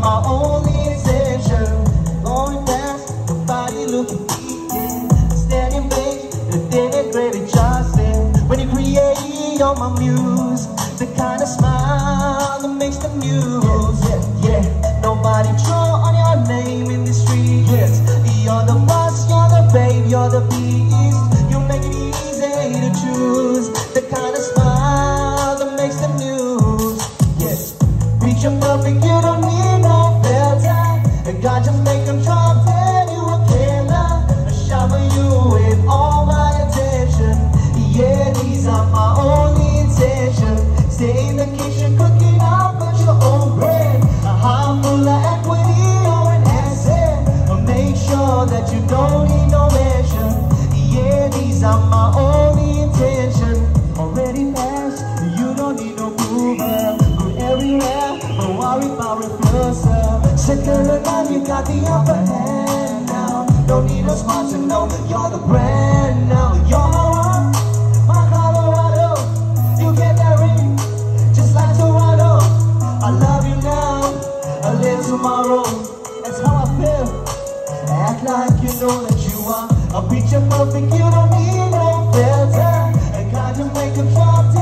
my only Going fast, nobody looking Standing the day great When you create on my muse The kind of smile that makes the muse. Yeah, yeah, nobody draw on your name in the streets. You're the boss, you're the babe, you're the God just make them drop dead you a killer I shower you with all my attention yeah these are my only intention stay in the kitchen cooking up your own bread full of equity make sure that you don't need no mention. Yeah these are my only intention you got the upper hand now. Don't need a sponsor know that you're the brand now. You're my one my Colorado. You get that ring just like Toronto. I love you now. I live tomorrow. That's how I feel. Act like you know that you are a picture perfect, you don't need no filter. And God to make a drop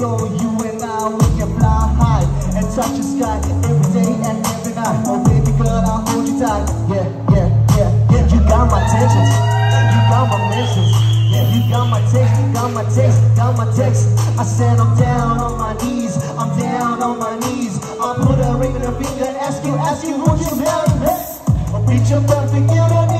floor You and I, we can fly high And touch the sky every day and every night. Oh baby girl, I'll hold you tight. Yeah, yeah, yeah, yeah. You got my attentions You got my mentions Yeah, you got my you got my taste, got my text. I said I'm down on my knees. I'm down on my knees. I'll put a ring on your finger Ask you, ask you, would you marry me? A picture perfect, you don't need